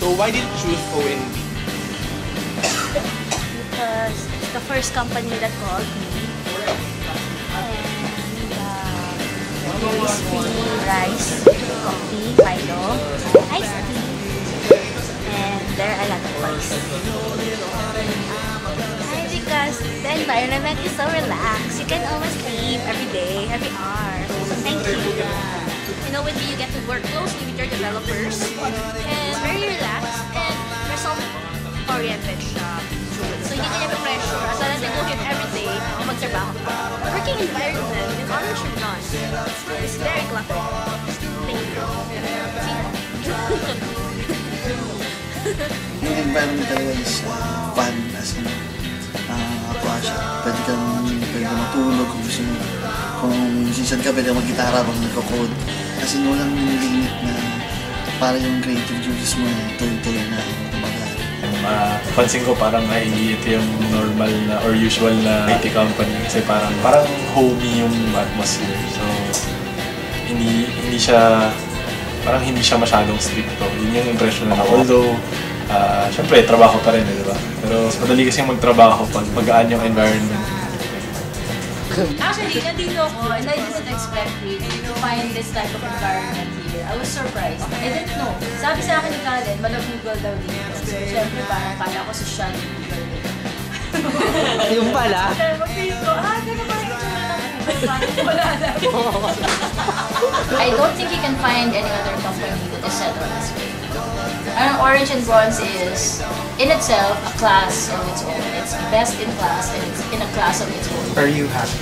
So why did you choose ONB? because it's the first company that called me. And uh, free rice, coffee, Milo. Environment is so relaxed, you can almost sleep every day, every hour. So thank you. You know, with me, you get to work closely with your developers and very relaxed and result-oriented siya. So hindi ka niya pressure As long as you go here every day, magtrabaho ka. Working environment in Orange and None is very cluttered. Thank you. Yung environment talaga is fun as in. Pwede kang pwede kang matulog kung gusto mo. Kung minsan ka pwede kang mag-gitara pag nagko-code. Kasi walang limit na para yung creative juices mo eh, tuloy-tuloy na. Mapansin ko parang ay ito yung normal na or usual na IT company kasi parang parang homey yung atmosphere. So hindi hindi siya parang hindi siya masyadong stricto. Yun yung impression na ako. Although ah syempre trabaho pa rin, eh, di ba? Pero mas madali kasi magtrabaho pag magaan yung environment. Actually, nandito ako and I didn't expect really to find this type of environment here. I was surprised. I didn't know. Sabi sa akin ni Karen, malagugol daw dito. So, syempre, parang kala ko social Google. Yung pala. Ko, ah, gano'n na. I don't think you can find any other company that is set on this way. Ang Orange and Bronze is, in itself, a class of its own. It's best in class and it's in a class of its own. Are you happy?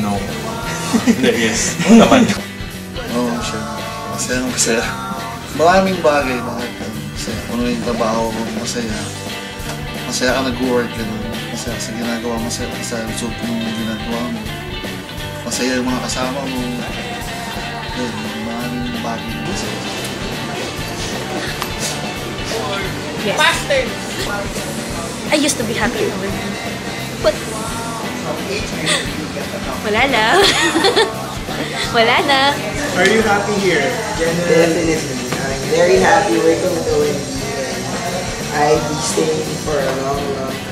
No. Yes. Naman. Oo, oh, sure. Masaya masaya. Maraming bagay bakit ano, masaya. Ano yung trabaho ko, masaya. Masaya ka nag-work, gano'n. Masaya sa ginagawa, masaya ka sa result ng ginagawa mo. Masaya yung mga kasama mo. Yun, maraming bagay masaya. Yes. I used to be happy in ONB. But, wala na. wala na. Are you happy here? Definitely. I'm very happy working with OND I'll be staying for a long, long time.